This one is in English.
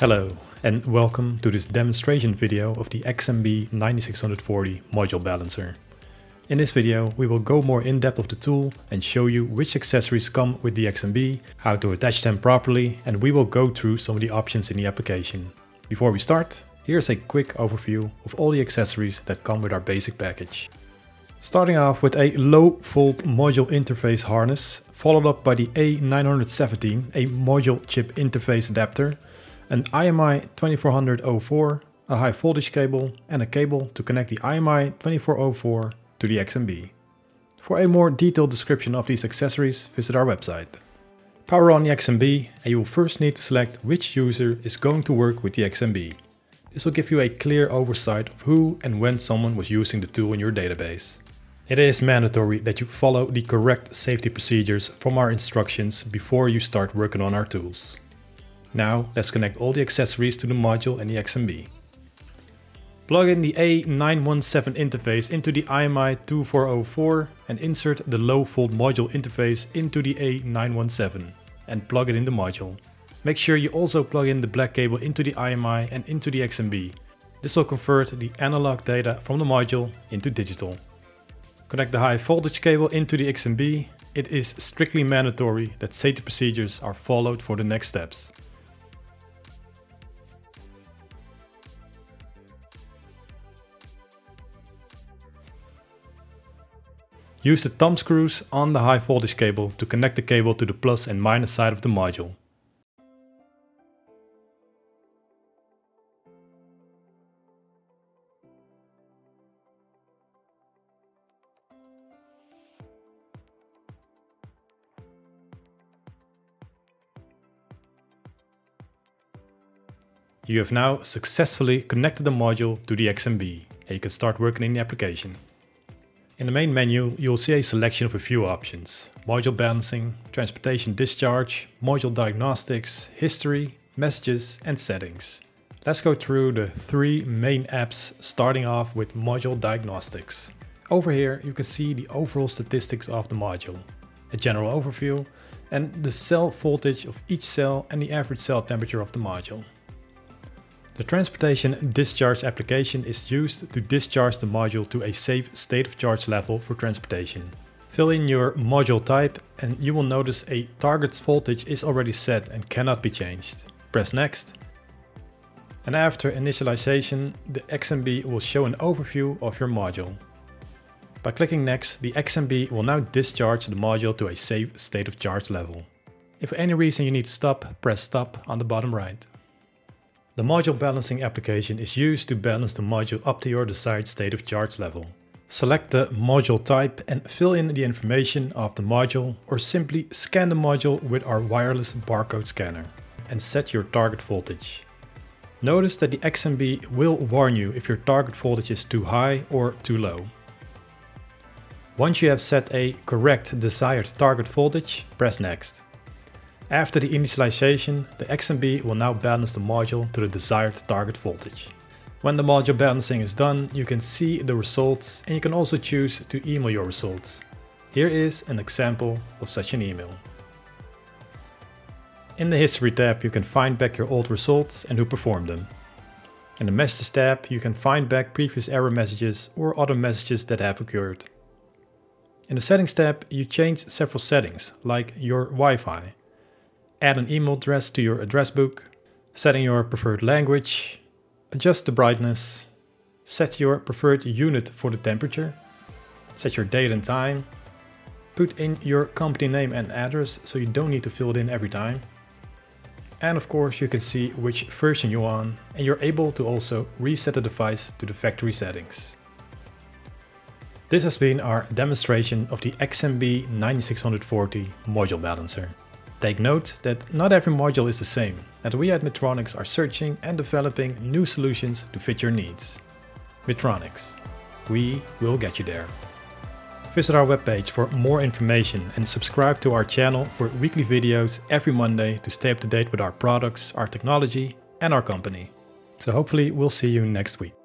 Hello and welcome to this demonstration video of the XMB 9640 module balancer. In this video we will go more in depth of the tool and show you which accessories come with the XMB, how to attach them properly and we will go through some of the options in the application. Before we start, here's a quick overview of all the accessories that come with our basic package. Starting off with a low volt module interface harness, followed up by the A917, a module chip interface adapter, an IMI 2400-04, a high voltage cable and a cable to connect the IMI 2404 to the XMB. For a more detailed description of these accessories, visit our website. Power on the XMB and you will first need to select which user is going to work with the XMB. This will give you a clear oversight of who and when someone was using the tool in your database. It is mandatory that you follow the correct safety procedures from our instructions before you start working on our tools. Now let's connect all the accessories to the module and the XMB. Plug in the A917 interface into the IMI 2404 and insert the low volt module interface into the A917 and plug it in the module. Make sure you also plug in the black cable into the IMI and into the XMB. This will convert the analog data from the module into digital. Connect the high voltage cable into the XMB. It is strictly mandatory that safety procedures are followed for the next steps. Use the thumb screws on the high voltage cable to connect the cable to the plus and minus side of the module. You have now successfully connected the module to the XMB and you can start working in the application. In the main menu, you'll see a selection of a few options. Module balancing, transportation discharge, module diagnostics, history, messages and settings. Let's go through the three main apps starting off with module diagnostics. Over here you can see the overall statistics of the module, a general overview and the cell voltage of each cell and the average cell temperature of the module. The transportation discharge application is used to discharge the module to a safe state of charge level for transportation. Fill in your module type and you will notice a target voltage is already set and cannot be changed. Press next. And after initialization, the XMB will show an overview of your module. By clicking next, the XMB will now discharge the module to a safe state of charge level. If for any reason you need to stop, press stop on the bottom right. The module balancing application is used to balance the module up to your desired state of charge level. Select the module type and fill in the information of the module or simply scan the module with our wireless barcode scanner and set your target voltage. Notice that the XMB will warn you if your target voltage is too high or too low. Once you have set a correct desired target voltage, press next. After the initialization, the XMB will now balance the module to the desired target voltage. When the module balancing is done, you can see the results and you can also choose to email your results. Here is an example of such an email. In the History tab you can find back your old results and who performed them. In the Messages tab you can find back previous error messages or other messages that have occurred. In the Settings tab you change several settings, like your Wi-Fi add an email address to your address book, setting your preferred language, adjust the brightness, set your preferred unit for the temperature, set your date and time, put in your company name and address so you don't need to fill it in every time. And of course you can see which version you're on and you're able to also reset the device to the factory settings. This has been our demonstration of the XMB 9640 module balancer. Take note that not every module is the same, and we at Midtronics are searching and developing new solutions to fit your needs. Midtronics. We will get you there. Visit our webpage for more information and subscribe to our channel for weekly videos every Monday to stay up to date with our products, our technology and our company. So hopefully we'll see you next week.